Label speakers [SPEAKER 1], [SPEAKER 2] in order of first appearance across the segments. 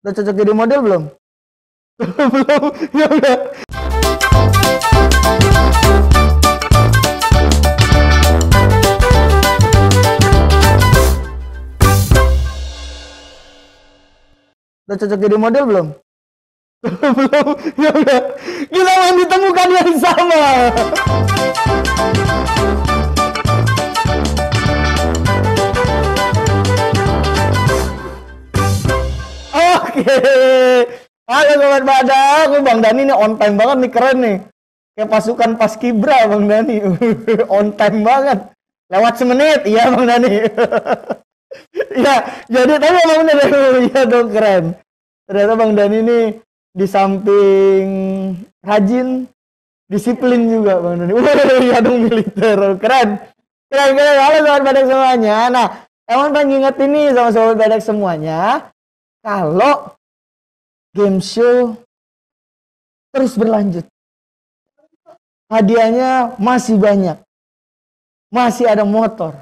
[SPEAKER 1] Udah cocok jadi model belum? belum. Ya udah. Udah cocok jadi model belum? belum. Ya udah. Kita mau ditemukan yang sama. Halo sobat badak, Bang Dani nih on time banget nih keren nih. Kayak pasukan pas kibra Bang Dani. on time banget. Lewat semenit, iya Bang Dani. ya, jadi tadi Bang Dani iya dong keren. Ternyata Bang Dani nih di samping rajin, disiplin juga Bang Dani. Iya dong militer, keren. Keren, keren. Halo sobat badak semuanya. Nah, emang pengen ngingetin nih sama sobat badak semuanya kalau game show terus berlanjut. Hadiahnya masih banyak. Masih ada motor.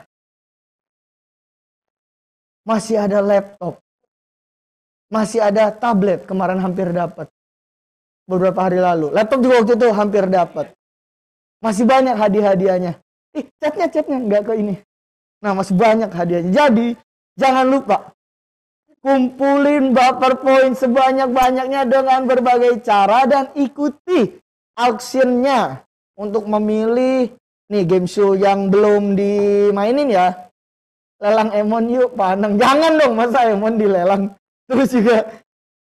[SPEAKER 1] Masih ada laptop. Masih ada tablet kemarin hampir dapat. Beberapa hari lalu. Laptop juga waktu itu hampir dapat. Masih banyak hadiah-hadiahnya. Ih, chatnya, chatnya. Nggak ke ini. Nah, masih banyak hadiahnya. Jadi, jangan lupa kumpulin baper poin sebanyak-banyaknya dengan berbagai cara dan ikuti auctionnya untuk memilih nih game show yang belum dimainin ya. Lelang Emon yuk paneng. Jangan dong masa Emon dilelang. Terus juga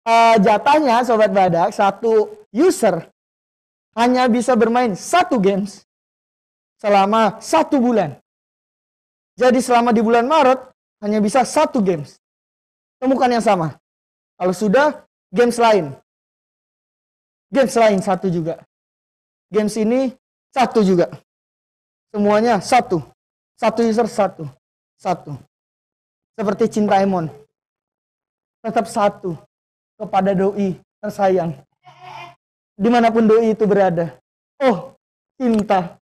[SPEAKER 1] uh, jatahnya sobat badak satu user hanya bisa bermain satu games selama satu bulan. Jadi selama di bulan Maret hanya bisa satu games temukan yang sama. Kalau sudah, games lain. Games lain satu juga. Games ini satu juga. Semuanya satu. Satu user satu. Satu. Seperti cinta Emon. Tetap satu. Kepada doi tersayang. Di mana pun doi itu berada. Oh, cinta.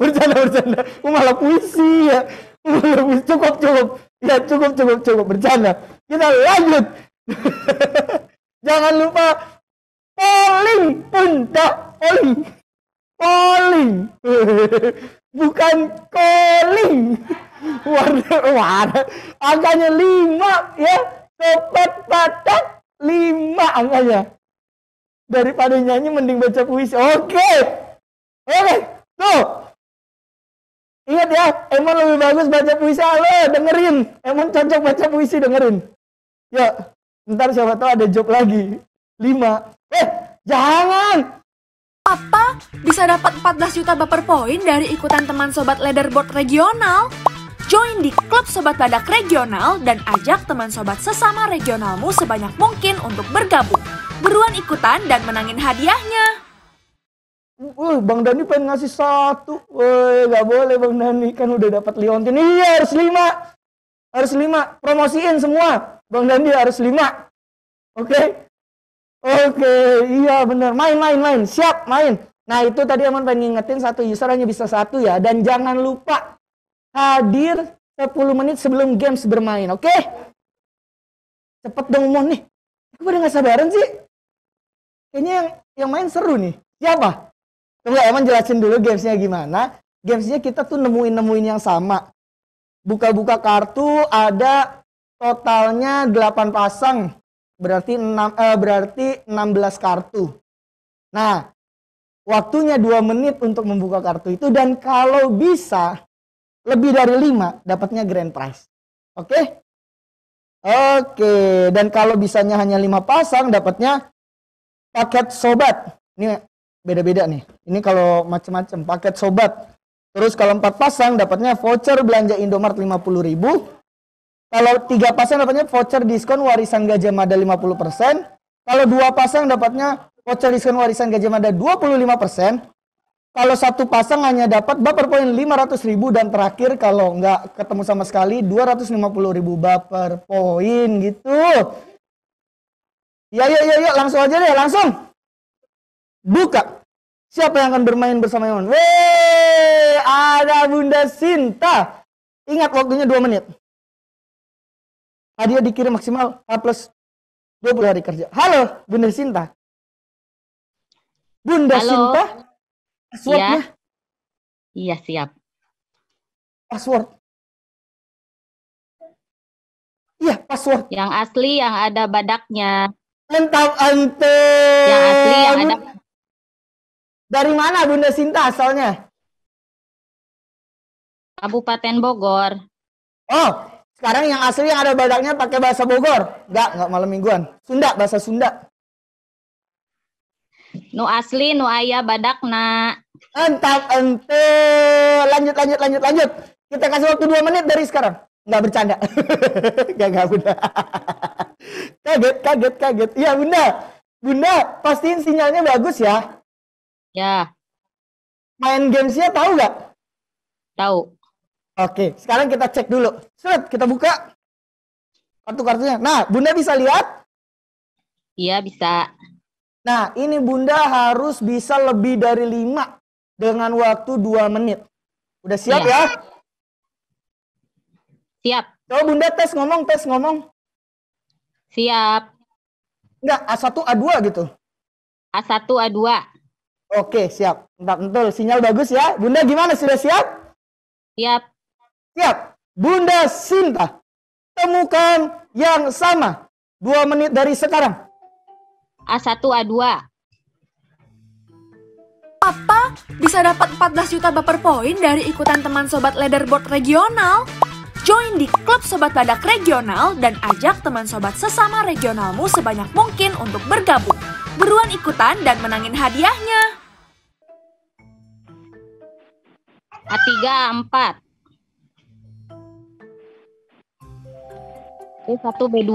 [SPEAKER 1] bercanda, bercanda. Malah puisi ya. Cukup, cukup. Ya cukup cukup cukup bercanda. Kita lanjut. Jangan lupa polling pundak polling. Polling. Bukan calling. Warna warna angkanya lima ya. Sobat patat lima angkanya. Daripada nyanyi mending baca puisi. Oke. Oke. Tuh. Ingat ya, emang lebih bagus baca puisi. Halo, dengerin. Emang cocok baca puisi, dengerin. Ya, ntar siapa tahu ada job lagi. Lima. Eh, jangan!
[SPEAKER 2] Apa? Bisa dapat 14 juta baper poin dari ikutan teman sobat leaderboard regional? Join di klub sobat badak regional dan ajak teman sobat sesama regionalmu sebanyak mungkin untuk bergabung. Beruan ikutan dan menangin hadiahnya.
[SPEAKER 1] Wah, Bang Dani pengen ngasih satu. Woi, nggak boleh Bang Dani kan udah dapat Liontin. Iya, harus lima. Harus lima. Promosiin semua. Bang Dani harus lima. Oke? Okay? Oke, okay, iya bener. Main, main, main. Siap, main. Nah, itu tadi Aman pengen ngingetin satu user hanya bisa satu ya. Dan jangan lupa hadir 10 menit sebelum games bermain. Oke? Okay? Cepet dong, Mon nih. Aku pada nggak sabaran sih. Kayaknya yang, yang main seru nih. Siapa? Tunggu emang jelasin dulu gamesnya gimana. Gamesnya kita tuh nemuin-nemuin yang sama. Buka-buka kartu ada totalnya 8 pasang. Berarti 6, eh, berarti 16 kartu. Nah, waktunya 2 menit untuk membuka kartu itu. Dan kalau bisa lebih dari 5 dapatnya grand prize. Oke? Okay? Oke, okay. dan kalau bisanya hanya 5 pasang dapatnya paket sobat. Ini beda-beda nih. Ini kalau macam-macam paket sobat. Terus kalau empat pasang dapatnya voucher belanja Indomart 50.000. Kalau tiga pasang dapatnya voucher diskon warisan Gajah Mada 50%. Kalau dua pasang dapatnya voucher diskon warisan Gajah Mada 25%. Kalau satu pasang hanya dapat baper poin 500 ribu dan terakhir kalau nggak ketemu sama sekali 250 ribu baper poin gitu. Ya ya ya ya langsung aja deh langsung buka. Siapa yang akan bermain bersama Iman? Weh, ada Bunda Sinta. Ingat waktunya 2 menit. Hadiah dikirim maksimal H plus 20 hari kerja. Halo, Bunda Sinta. Bunda
[SPEAKER 3] Halo.
[SPEAKER 1] Sinta. Passwordnya,
[SPEAKER 3] Iya siap.
[SPEAKER 1] password. Iya, password.
[SPEAKER 3] Yang asli yang ada badaknya.
[SPEAKER 1] Mantap ante.
[SPEAKER 3] Yang asli yang ada
[SPEAKER 1] Dari mana Bunda Sinta asalnya?
[SPEAKER 3] Kabupaten Bogor.
[SPEAKER 1] Oh, sekarang yang asli yang ada badaknya pakai bahasa Bogor. Enggak, enggak malam mingguan. Sunda, bahasa Sunda.
[SPEAKER 3] Nu asli nu aya badakna.
[SPEAKER 1] Mantap ente. Lanjut, lanjut, lanjut, lanjut. Kita kasih waktu dua menit dari sekarang. Enggak bercanda. Enggak, enggak, Bunda. kaget, kaget, kaget. Iya, Bunda. Bunda, pastiin sinyalnya bagus ya.
[SPEAKER 3] Ya,
[SPEAKER 1] Main gamesnya tahu nggak?
[SPEAKER 3] tahu.
[SPEAKER 1] Oke, sekarang kita cek dulu. Seret, kita buka kartu-kartunya. Nah, Bunda bisa lihat.
[SPEAKER 3] Iya bisa.
[SPEAKER 1] Nah, ini Bunda harus bisa lebih dari 5 dengan waktu 2 menit. Udah siap
[SPEAKER 3] Iya.
[SPEAKER 1] ya?
[SPEAKER 3] Siap.
[SPEAKER 1] Coba Bunda tes ngomong, tes ngomong.
[SPEAKER 3] Siap.
[SPEAKER 1] Enggak, A1, A2 gitu.
[SPEAKER 3] A1 A2.
[SPEAKER 1] Oke, siap. Entah betul, sinyal bagus ya. Bunda gimana? Sudah siap?
[SPEAKER 3] Siap.
[SPEAKER 1] Siap. Bunda Sinta, temukan yang sama. 2 menit dari sekarang.
[SPEAKER 3] A1 A2.
[SPEAKER 2] Apa? Bisa dapat 14 juta baper poin dari ikutan teman sobat leaderboard regional? Join di klub Sobat Badak Regional dan ajak teman sobat sesama regionalmu sebanyak mungkin untuk bergabung. Buruan ikutan dan menangin hadiahnya.
[SPEAKER 3] A3 A4. B1 B2.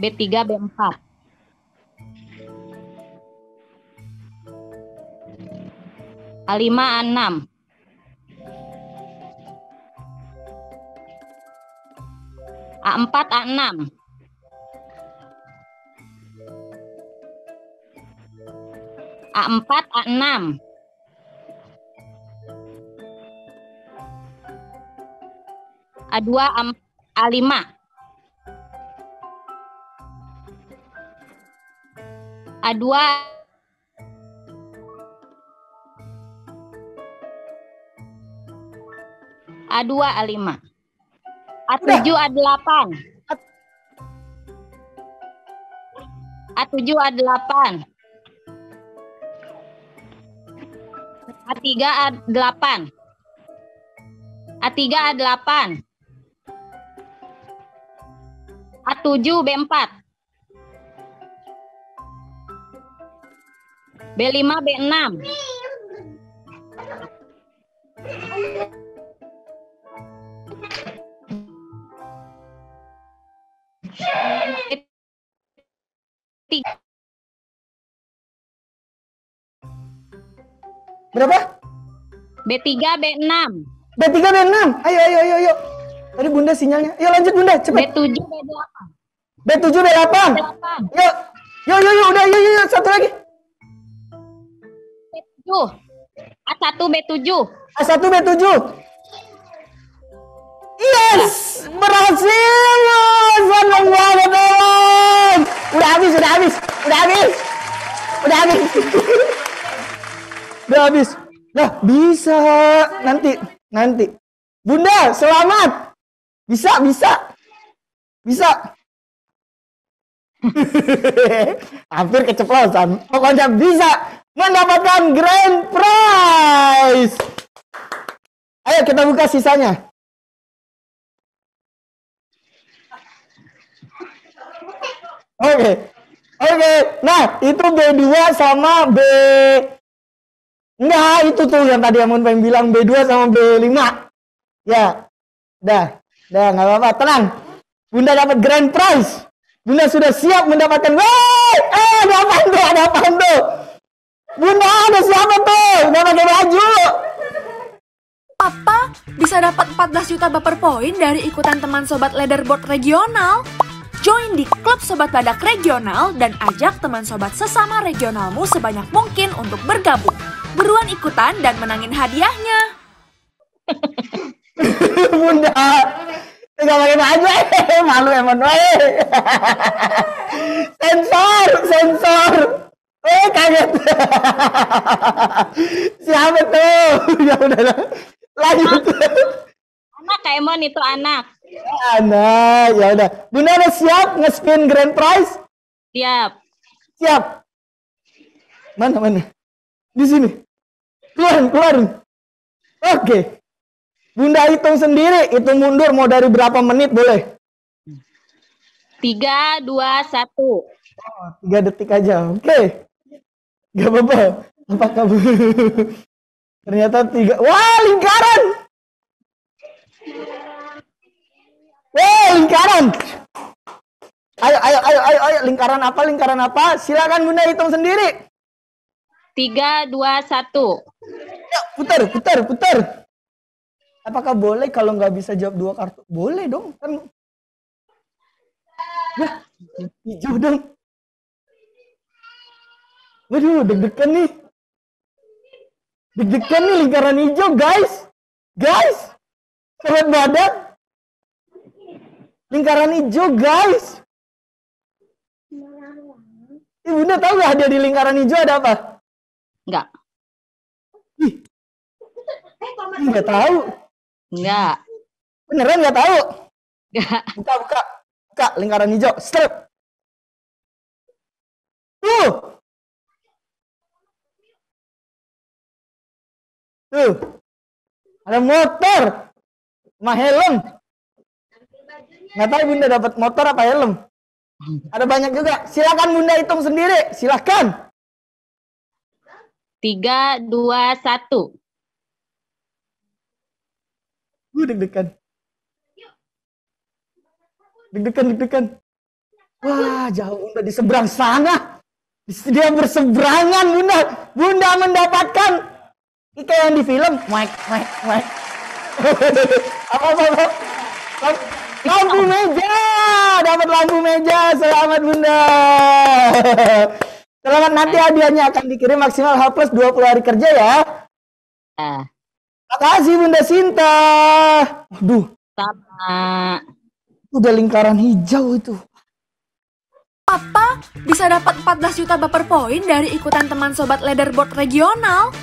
[SPEAKER 3] B3 B4. A5 A6. A4 A6. A4 A6. A2 A- A5. A2 A2 A5. A7 A8. A7 A8. A3 A8. A3 A8. A7 B4. B5 B6. Tiga.
[SPEAKER 1] Berapa?
[SPEAKER 3] B3 B6.
[SPEAKER 1] B3, B6. Ayo, ayo, ayo, ayo. Tadi Bunda sinyalnya. Ayo lanjut Bunda, cepet.
[SPEAKER 3] B7 B8.
[SPEAKER 1] B7, B8.
[SPEAKER 3] 8.
[SPEAKER 1] Yuk. Yuk, yuk, yuk. Udah, yuk, yuk. Satu lagi.
[SPEAKER 3] B7. A1 B7.
[SPEAKER 1] A1, B7. Yes! Berhasil! Senang banget. Udah habis, udah habis. Udah habis. Udah habis. udah habis. Nah, bisa. Nanti, nanti. Bunda, selamat. Bisa, bisa. Bisa. Hampir keceplosan. Pokoknya bisa mendapatkan grand prize. Ayo kita buka sisanya. Oke. Oke. Nah, itu B2 sama B Enggak, itu tuh yang tadi Amun pengen bilang B2 sama B5. Ya. Dah. Dah, nggak apa-apa. Tenang. Bunda dapat grand prize. Bunda sudah siap mendapatkan. Woi! Eh, ada apa tuh? Ada apa tuh? Bunda, ada siapa tuh? Udah pakai baju.
[SPEAKER 2] Apa? Bisa dapat 14 juta baper poin dari ikutan teman sobat leaderboard regional? Join di klub Sobat Badak Regional dan ajak teman sobat sesama regionalmu sebanyak mungkin untuk bergabung. Buruan ikutan dan menangin hadiahnya.
[SPEAKER 1] Bunda. Tinggal pakai baju. Malu emang. sensor, sensor. Eh kaget. Siapa tuh? ya udah lah. Lanjut.
[SPEAKER 3] Anak Kak Emon itu anak.
[SPEAKER 1] Anak, ya udah. Bunda udah siap nge-spin grand prize?
[SPEAKER 3] Siap.
[SPEAKER 1] Siap. Mana mana? Di sini. Keluarin, keluarin. Oke. Bunda hitung sendiri, hitung mundur mau dari berapa menit boleh?
[SPEAKER 3] Tiga, dua, satu.
[SPEAKER 1] Oh, tiga detik aja. Oke. Gak apa-apa. Apa kamu? Ternyata tiga. Wah, lingkaran. Wah, lingkaran. Ayo, ayo, ayo, ayo, ayo. Lingkaran apa? Lingkaran apa? Silakan Bunda hitung sendiri.
[SPEAKER 3] Tiga, dua, satu.
[SPEAKER 1] Ya, putar, putar, putar. Apakah boleh kalau nggak bisa jawab dua kartu? Boleh dong, kan. Wah, hijau dong. Waduh, deg-degan nih. Deg-degan nih lingkaran hijau, guys. Guys, sobat badak. Lingkaran hijau, guys. Ibu Bunda tahu nggak hadiah di lingkaran hijau ada apa?
[SPEAKER 3] Enggak.
[SPEAKER 1] Ih, nggak tahu.
[SPEAKER 3] Enggak.
[SPEAKER 1] Beneran nggak tahu?
[SPEAKER 3] Enggak.
[SPEAKER 1] Buka, buka. Buka lingkaran hijau. Strip. Tuh. Tuh. Ada motor. Sama helm. Nggak tahu Bunda dapat motor apa helm. Ada banyak juga. Silakan Bunda hitung sendiri. Silakan.
[SPEAKER 3] Tiga, dua, satu.
[SPEAKER 1] Gue deg-degan. Deg-degan, deg-degan. Wah, jauh Bunda di seberang sana. Dia berseberangan, Bunda. Bunda mendapatkan Ika yang di film. Mike, Mike, Mike. apa, apa, apa? Lam- Lampu meja. Dapat lampu meja. Selamat, Bunda. Selamat nanti hadiahnya akan dikirim maksimal H plus 20 hari kerja ya.
[SPEAKER 3] Ah,
[SPEAKER 1] Makasih Bunda Sinta. Waduh,
[SPEAKER 3] sama.
[SPEAKER 1] udah lingkaran hijau itu.
[SPEAKER 2] Apa? Bisa dapat 14 juta baper poin dari ikutan teman sobat leaderboard regional?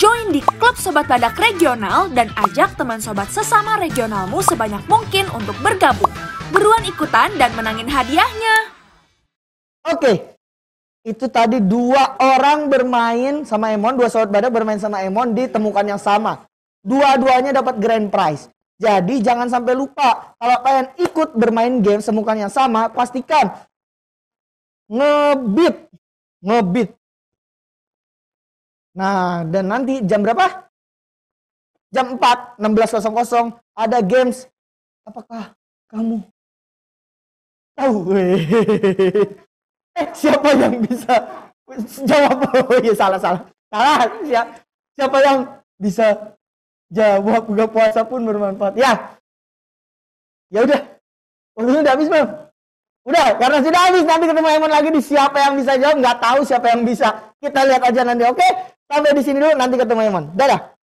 [SPEAKER 2] Join di klub Sobat Badak Regional dan ajak teman sobat sesama regionalmu sebanyak mungkin untuk bergabung. Beruan ikutan dan menangin hadiahnya.
[SPEAKER 1] Oke. Itu tadi dua orang bermain sama Emon, dua sobat badak bermain sama Emon ditemukan yang sama. Dua-duanya dapat grand prize. Jadi jangan sampai lupa kalau kalian ikut bermain game semukan yang sama, pastikan ngebit, ngebit. Nah, dan nanti jam berapa? Jam 4, 16.00 ada games. Apakah kamu tahu? Siapa yang bisa jawab? Oh iya, salah, salah. Salah, siapa, siapa yang bisa jawab buka puasa pun bermanfaat. Ya, ya udah. Waktunya udah habis, Bang. Udah, karena sudah habis. Nanti ketemu Emon lagi di siapa yang bisa jawab. Nggak tahu siapa yang bisa. Kita lihat aja nanti, oke? Sampai di sini dulu, nanti ketemu Emon. Dadah.